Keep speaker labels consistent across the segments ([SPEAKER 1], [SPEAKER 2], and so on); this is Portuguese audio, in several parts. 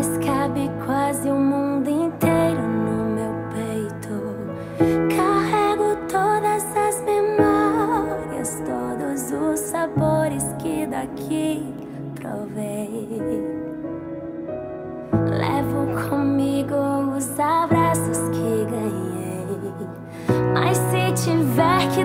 [SPEAKER 1] mas cabe quase o mundo inteiro no meu peito. Carrego todas as memórias, todos os sabores que daqui provei. Levo comigo os abraços que ganhei, mas se tiver que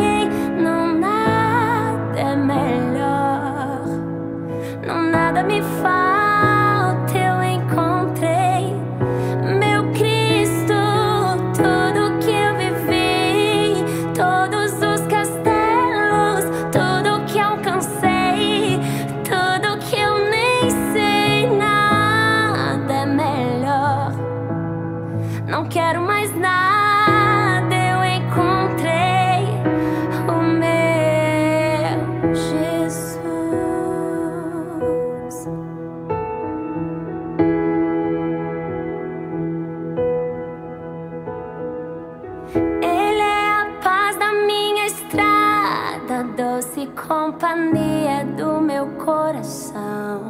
[SPEAKER 1] Ele é a paz da minha estrada, doce companhia do meu coração.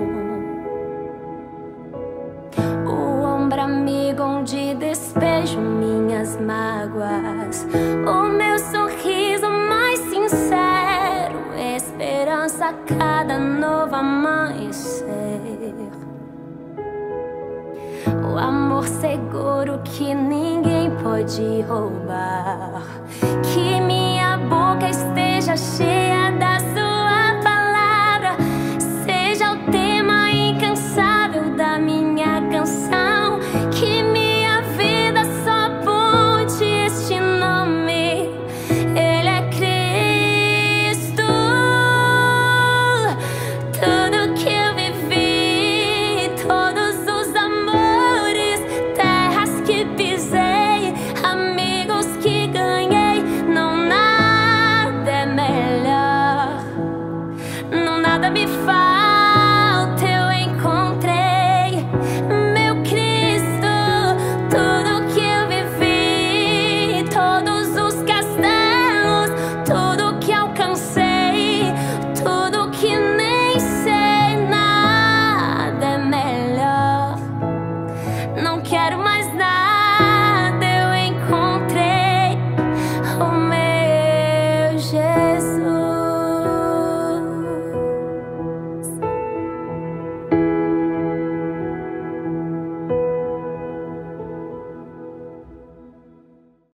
[SPEAKER 1] O ombro amigo onde despejo minhas mágoas. O meu sorriso mais sincero, esperança a cada novo amanhecer. O amor seguro que pode roubar. Que minha boca esteja cheia